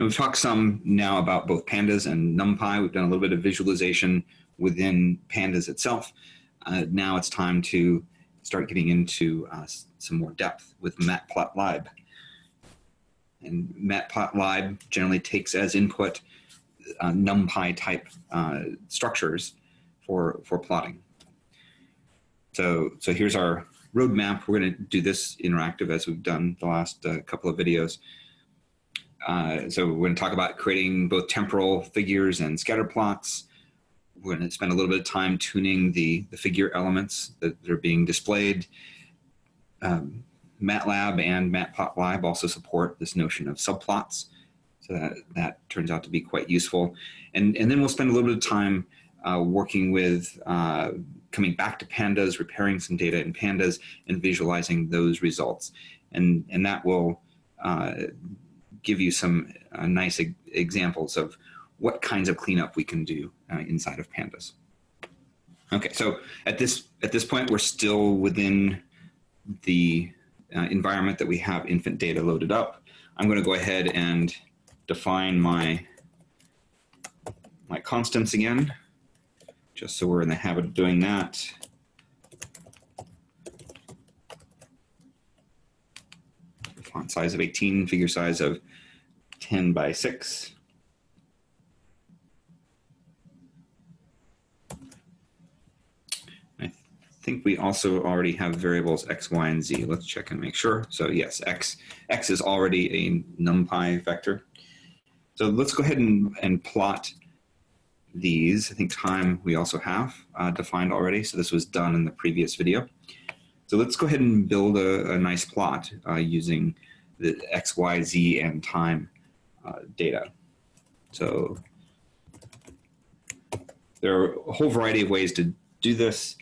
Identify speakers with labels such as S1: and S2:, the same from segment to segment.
S1: And we've talked some now about both pandas and NumPy. We've done a little bit of visualization within pandas itself. Uh, now it's time to start getting into uh, some more depth with matplotlib. And matplotlib generally takes as input uh, NumPy type uh, structures for, for plotting. So, so here's our roadmap. We're going to do this interactive as we've done the last uh, couple of videos. Uh, so we're going to talk about creating both temporal figures and scatter plots. We're going to spend a little bit of time tuning the, the figure elements that are being displayed. Um, MATLAB and Matplotlib also support this notion of subplots. So that, that turns out to be quite useful. And, and then we'll spend a little bit of time uh, working with uh, coming back to pandas, repairing some data in pandas, and visualizing those results. And, and that will uh, give you some uh, nice e examples of what kinds of cleanup we can do uh, inside of pandas. Okay, so at this, at this point, we're still within the uh, environment that we have infant data loaded up. I'm going to go ahead and define my, my constants again, just so we're in the habit of doing that. Font size of 18, figure size of 10 by 6. I think we also already have variables x, y, and z. Let's check and make sure. So yes, x, x is already a numpy vector. So let's go ahead and, and plot these. I think time we also have uh, defined already. So this was done in the previous video. So let's go ahead and build a, a nice plot uh, using the x, y, z, and time data. So there are a whole variety of ways to do this.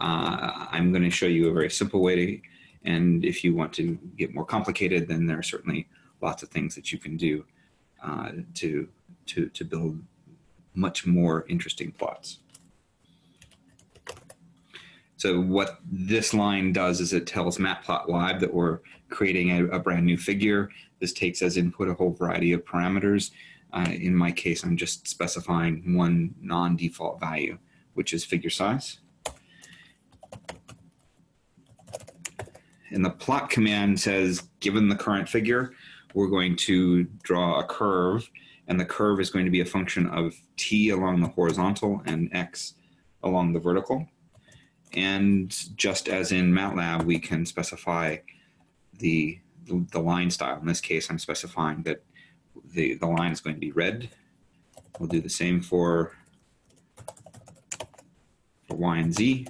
S1: Uh, I'm going to show you a very simple way to, and if you want to get more complicated, then there are certainly lots of things that you can do uh, to, to, to build much more interesting plots. So what this line does is it tells Matplotlib that we're creating a, a brand new figure this takes as input a whole variety of parameters. Uh, in my case, I'm just specifying one non-default value, which is figure size. And the plot command says, given the current figure, we're going to draw a curve, and the curve is going to be a function of t along the horizontal and x along the vertical. And just as in MATLAB, we can specify the the line style. In this case, I'm specifying that the, the line is going to be red. We'll do the same for, for y and z.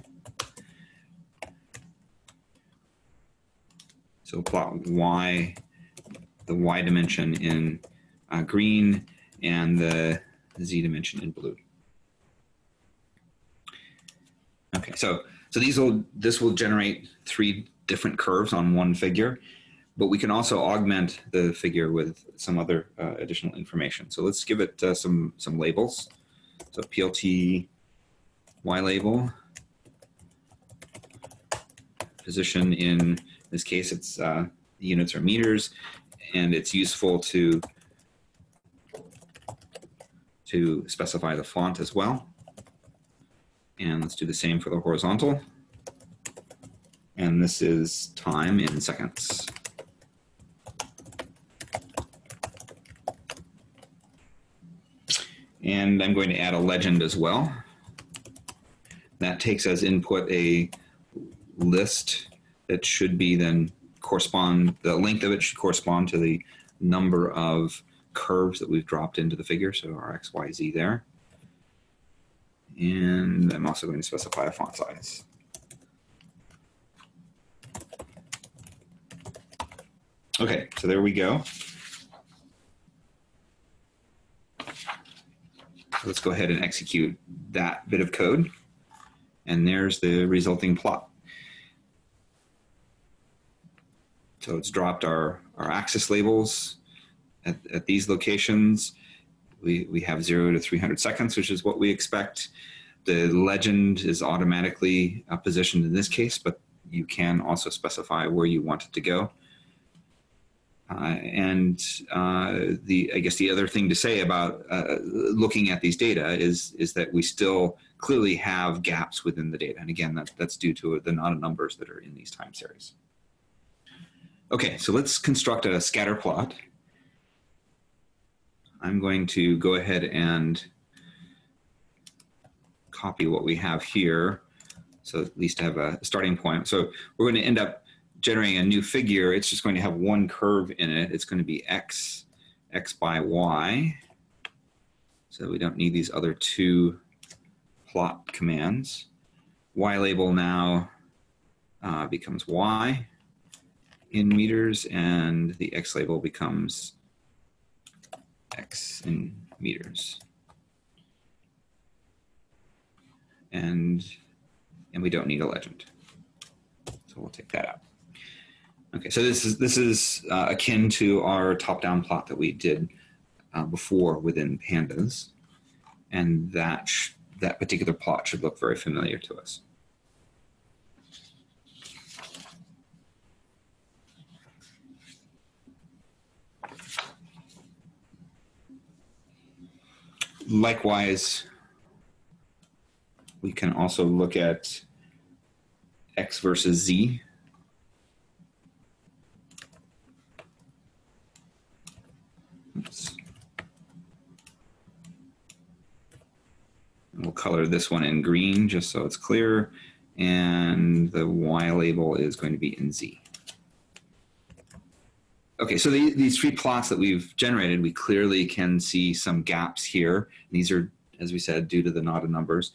S1: So plot y, the y dimension in uh, green and the z dimension in blue. Okay, so so these will this will generate three different curves on one figure but we can also augment the figure with some other uh, additional information. So let's give it uh, some, some labels. So PLT Y label, position in this case, it's uh, units are meters, and it's useful to to specify the font as well. And let's do the same for the horizontal. And this is time in seconds. And I'm going to add a legend as well. That takes as input a list that should be then correspond, the length of it should correspond to the number of curves that we've dropped into the figure, so our x, y, z there. And I'm also going to specify a font size. Okay, so there we go. let's go ahead and execute that bit of code. And there's the resulting plot. So it's dropped our, our axis labels at, at these locations. We, we have zero to 300 seconds, which is what we expect. The legend is automatically uh, positioned in this case, but you can also specify where you want it to go. Uh, and uh, the I guess the other thing to say about uh, looking at these data is is that we still clearly have gaps within the data, and again that, that's due to the amount of numbers that are in these time series. Okay, so let's construct a scatter plot. I'm going to go ahead and copy what we have here, so at least have a starting point. So we're going to end up generating a new figure, it's just going to have one curve in it. It's going to be x, x by y. So we don't need these other two plot commands. Y label now uh, becomes y in meters, and the x label becomes x in meters. And, and we don't need a legend. So we'll take that out. Okay, so this is this is uh, akin to our top-down plot that we did uh, before within pandas, and that that particular plot should look very familiar to us. Likewise, we can also look at x versus z Oops. We'll color this one in green just so it's clear. And the Y label is going to be in Z. Okay, so the, these three plots that we've generated, we clearly can see some gaps here. These are, as we said, due to the not a numbers.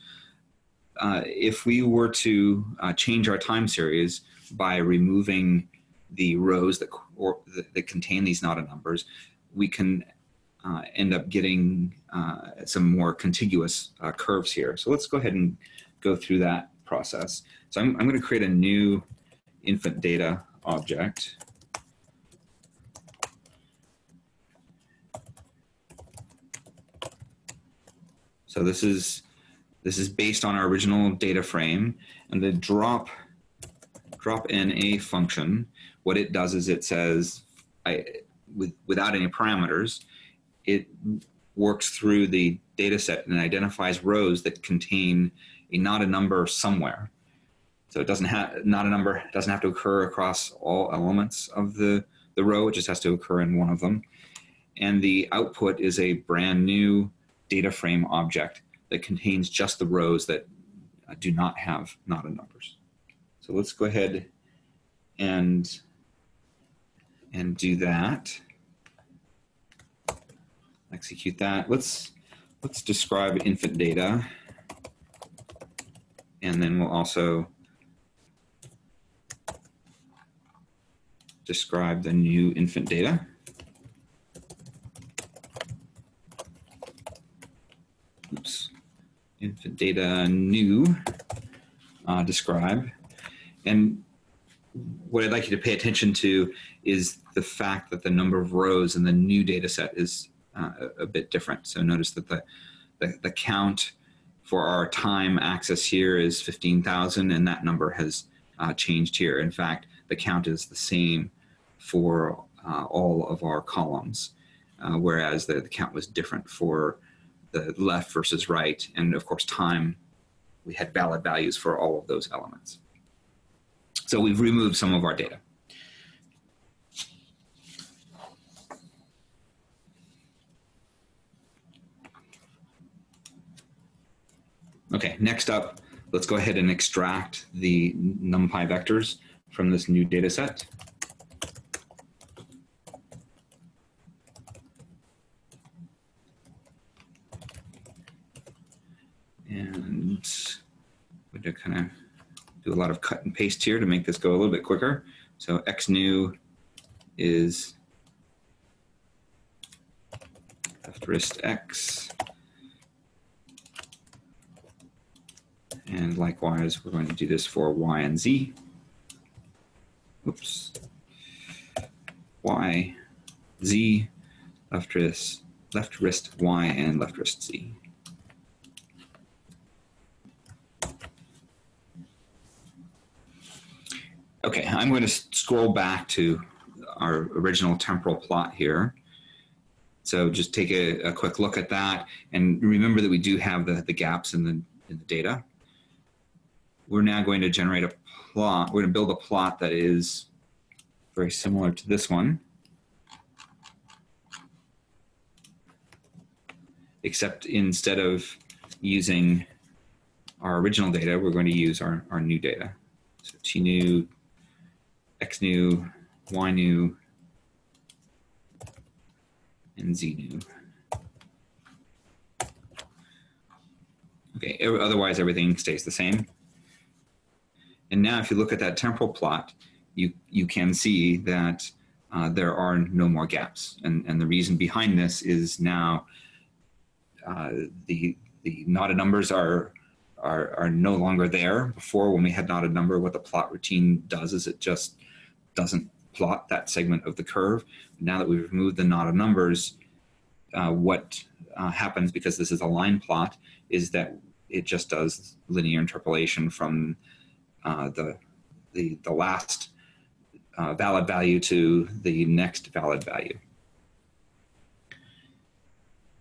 S1: Uh, if we were to uh, change our time series by removing the rows that, or, that, that contain these not a numbers, we can uh, end up getting uh, some more contiguous uh, curves here. So let's go ahead and go through that process. So I'm, I'm going to create a new infant data object. So this is this is based on our original data frame, and the drop drop in a function. What it does is it says I with, without any parameters, it works through the data set and identifies rows that contain a not a number somewhere. So it doesn't have not a number doesn't have to occur across all elements of the, the row, it just has to occur in one of them. And the output is a brand new data frame object that contains just the rows that do not have not a numbers. So let's go ahead and and do that. Execute that. Let's let's describe infant data. And then we'll also describe the new infant data. Oops. Infant data new uh, describe. And what I'd like you to pay attention to is the fact that the number of rows in the new data set is uh, a, bit different. So notice that the, the, the, count for our time axis here is 15,000 and that number has uh, changed here. In fact, the count is the same for uh, all of our columns, uh, whereas the, the count was different for the left versus right. And of course, time, we had valid values for all of those elements. So we've removed some of our data. Okay, next up, let's go ahead and extract the NumPy vectors from this new data set. And we're going kind of do a lot of cut and paste here to make this go a little bit quicker. So x new is left wrist x And likewise, we're going to do this for Y and Z. Oops. Y, Z, left wrist, left wrist Y, and left wrist Z. Okay, I'm going to scroll back to our original temporal plot here. So just take a, a, quick look at that and remember that we do have the, the gaps in the, in the data. We're now going to generate a plot. We're going to build a plot that is very similar to this one. Except instead of using our original data, we're going to use our, our new data. So t new, x new, y new, and z new. Okay, otherwise everything stays the same. And now if you look at that temporal plot, you, you can see that uh, there are no more gaps. And, and the reason behind this is now uh, the, the not a numbers are, are, are no longer there. Before, when we had not a number, what the plot routine does is it just doesn't plot that segment of the curve. Now that we've removed the not a numbers, uh, what uh, happens, because this is a line plot, is that it just does linear interpolation from uh, the, the, the last uh, valid value to the next valid value.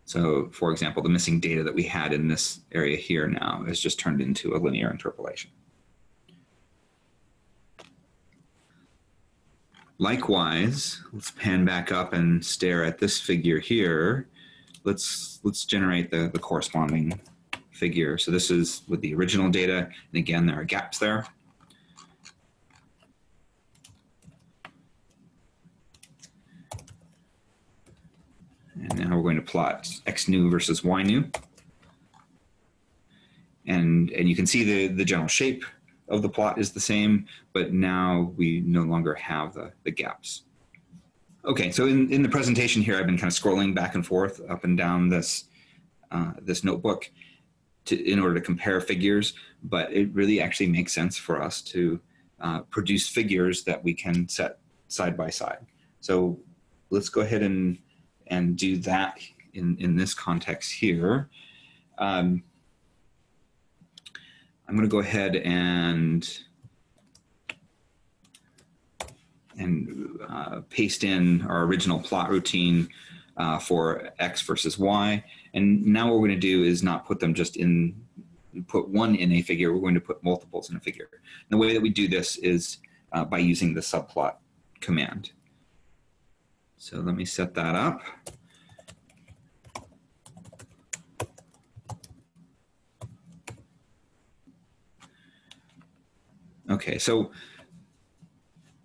S1: So for example, the missing data that we had in this area here now is just turned into a linear interpolation. Likewise, let's pan back up and stare at this figure here. Let's, let's generate the, the corresponding figure. So this is with the original data, and again, there are gaps there. And now we're going to plot x new versus y new. And, and you can see the, the general shape of the plot is the same, but now we no longer have the, the gaps. Okay, so in, in the presentation here, I've been kind of scrolling back and forth up and down this, uh, this notebook to, in order to compare figures, but it really actually makes sense for us to uh, produce figures that we can set side by side. So let's go ahead and and do that in, in this context here. Um, I'm going to go ahead and and uh, paste in our original plot routine uh, for x versus y. And now what we're going to do is not put them just in, put one in a figure, we're going to put multiples in a figure. And the way that we do this is uh, by using the subplot command. So let me set that up. Okay, so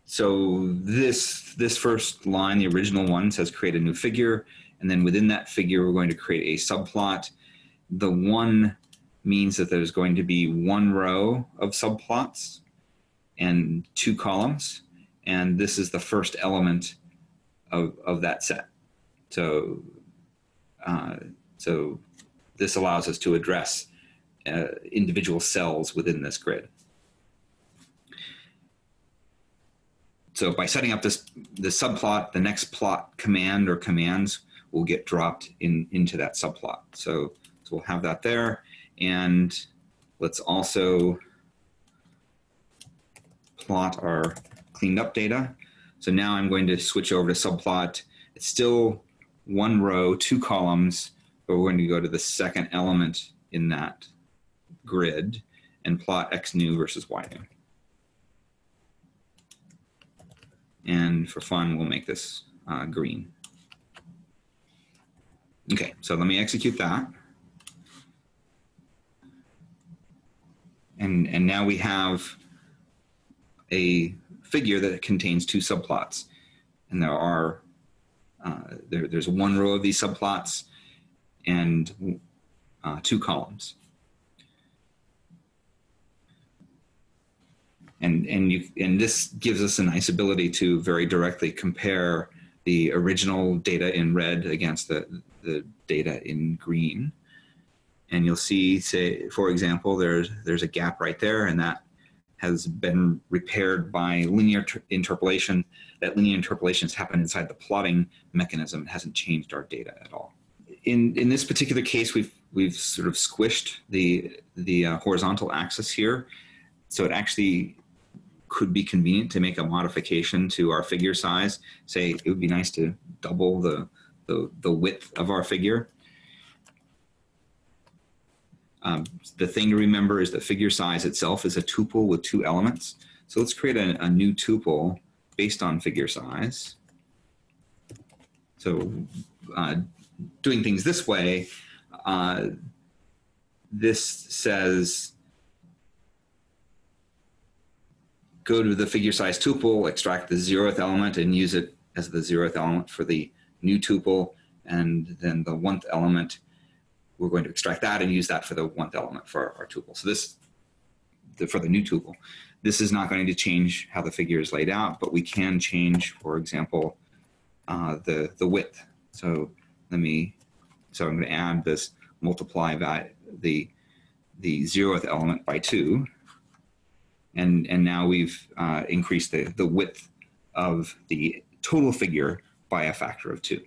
S1: so this this first line, the original one, says create a new figure, and then within that figure, we're going to create a subplot. The one means that there's going to be one row of subplots and two columns, and this is the first element of, of that set. So, uh, so this allows us to address uh, individual cells within this grid. So by setting up this the subplot, the next plot command or commands will get dropped in into that subplot. So, so we'll have that there. And let's also plot our cleaned up data. So now I'm going to switch over to subplot. It's still one row, two columns, but we're going to go to the second element in that grid and plot x new versus y new. And for fun, we'll make this uh, green. Okay, so let me execute that. And, and now we have a figure that contains two subplots. And there are, uh, there, there's one row of these subplots and uh, two columns. And, and, you, and this gives us a nice ability to very directly compare the original data in red against the, the data in green. And you'll see, say, for example, there's, there's a gap right there, and that has been repaired by linear interpolation. That linear interpolation has happened inside the plotting mechanism. It hasn't changed our data at all. In, in this particular case, we've, we've sort of squished the, the uh, horizontal axis here. So it actually could be convenient to make a modification to our figure size. Say it would be nice to double the, the, the width of our figure. Um, the thing to remember is that figure size itself is a tuple with two elements. So let's create a, a new tuple based on figure size. So uh, doing things this way, uh, this says go to the figure size tuple, extract the zeroth element and use it as the zeroth element for the new tuple. And then the one element, we're going to extract that and use that for the one element for our, tuple. So this, the, for the new tuple, this is not going to change how the figure is laid out, but we can change, for example, uh, the, the width. So let me, so I'm going to add this multiply that the, the zeroth element by two and and now we've uh, increased the the width of the total figure by a factor of two.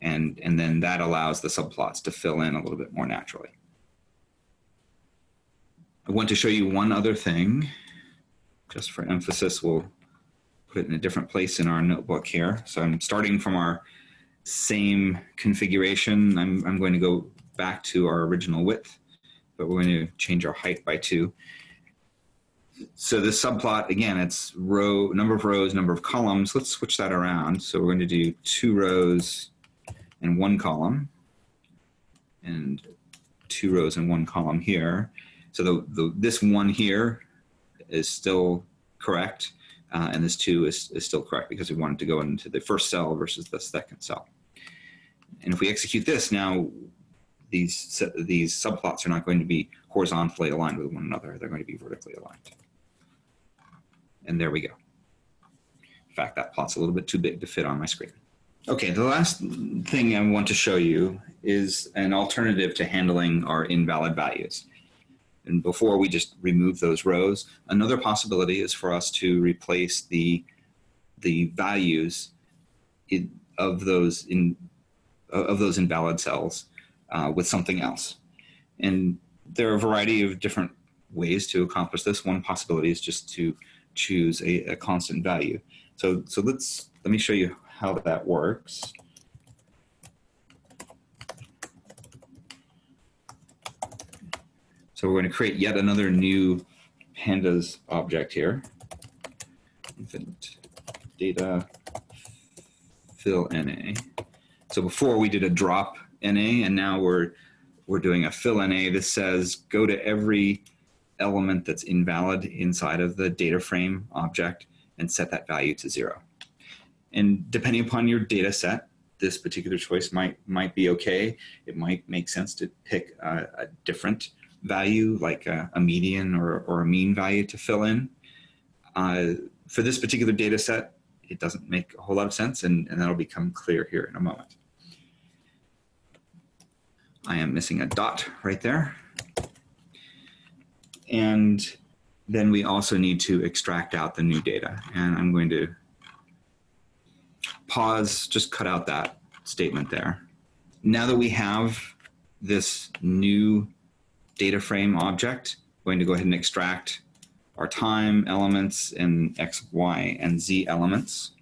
S1: And, and then that allows the subplots to fill in a little bit more naturally. I want to show you one other thing, just for emphasis, we'll put it in a different place in our notebook here. So I'm starting from our same configuration. I'm, I'm going to go back to our original width, but we're going to change our height by two so this subplot, again, it's row, number of rows, number of columns. Let's switch that around. So we're going to do two rows and one column and two rows and one column here. So the, the this one here is still correct. Uh, and this two is, is still correct because we wanted to go into the first cell versus the second cell. And if we execute this now, these, these subplots are not going to be horizontally aligned with one another. They're going to be vertically aligned. And there we go. In fact, that plot's a little bit too big to fit on my screen. Okay, the last thing I want to show you is an alternative to handling our invalid values. And before we just remove those rows, another possibility is for us to replace the, the values in, of, those in, of those invalid cells uh, with something else. And there are a variety of different ways to accomplish this. One possibility is just to choose a, a constant value. So, so let's, let me show you how that works. So we're going to create yet another new pandas object here. Infant data fill NA. So before we did a drop NA and now we're, we're doing a fill NA. This says go to every element that's invalid inside of the data frame object and set that value to zero. And depending upon your data set, this particular choice might might be okay. It might make sense to pick a, a different value, like a, a, median or, or a mean value to fill in. Uh, for this particular data set, it doesn't make a whole lot of sense, and, and that'll become clear here in a moment. I am missing a dot right there. And then we also need to extract out the new data. And I'm going to pause, just cut out that statement there. Now that we have this new data frame object, I'm going to go ahead and extract our time elements and X, Y, and Z elements.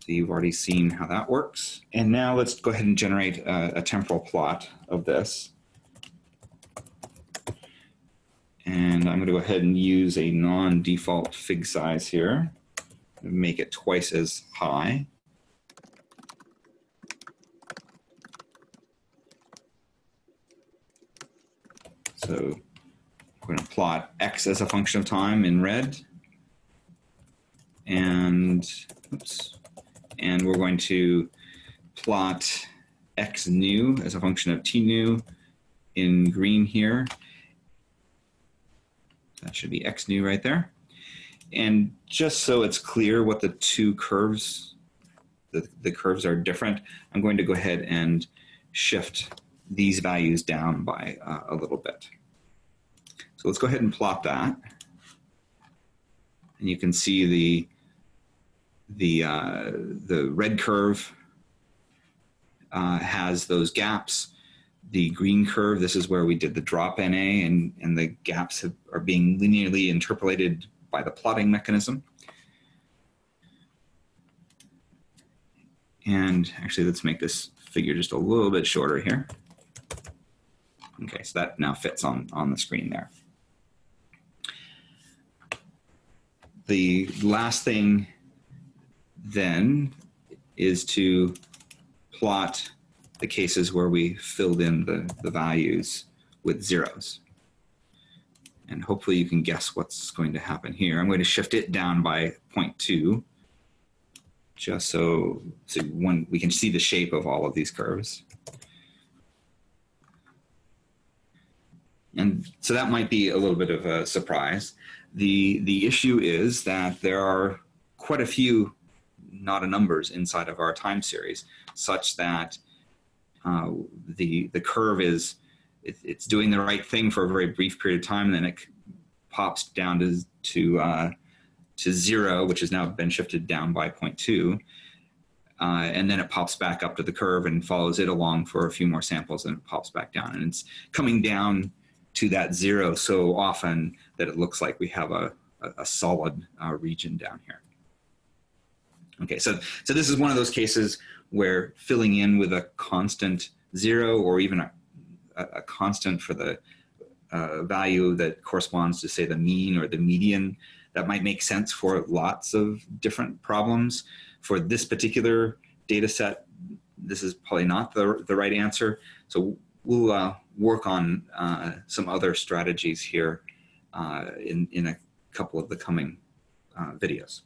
S1: So you've already seen how that works. And now let's go ahead and generate a, a temporal plot of this. And I'm going to go ahead and use a non-default fig size here. Make it twice as high. So we're going to plot x as a function of time in red. And, oops, and we're going to plot x new as a function of t new in green here. That should be x new right there. And just so it's clear what the two curves, the, the curves are different, I'm going to go ahead and shift these values down by uh, a little bit. So let's go ahead and plot that. And you can see the, the, uh, the red curve uh, has those gaps the green curve, this is where we did the drop NA and, and the gaps have, are being linearly interpolated by the plotting mechanism. And actually, let's make this figure just a little bit shorter here. Okay, so that now fits on, on the screen there. The last thing then is to plot the cases where we filled in the, the values with zeros. And hopefully you can guess what's going to happen here. I'm going to shift it down by 0.2 just so, so one, we can see the shape of all of these curves. And so that might be a little bit of a surprise. The, the issue is that there are quite a few not a numbers inside of our time series such that uh, the, the curve is, it, it's doing the right thing for a very brief period of time, and then it pops down to, to, uh, to zero, which has now been shifted down by 0.2. Uh, and then it pops back up to the curve and follows it along for a few more samples and it pops back down. And it's coming down to that zero so often that it looks like we have a, a, a solid uh, region down here. Okay, so, so this is one of those cases where filling in with a constant zero or even a, a constant for the uh, value that corresponds to say the mean or the median, that might make sense for lots of different problems. For this particular data set, this is probably not the, the right answer. So we'll uh, work on uh, some other strategies here uh, in, in a couple of the coming uh, videos.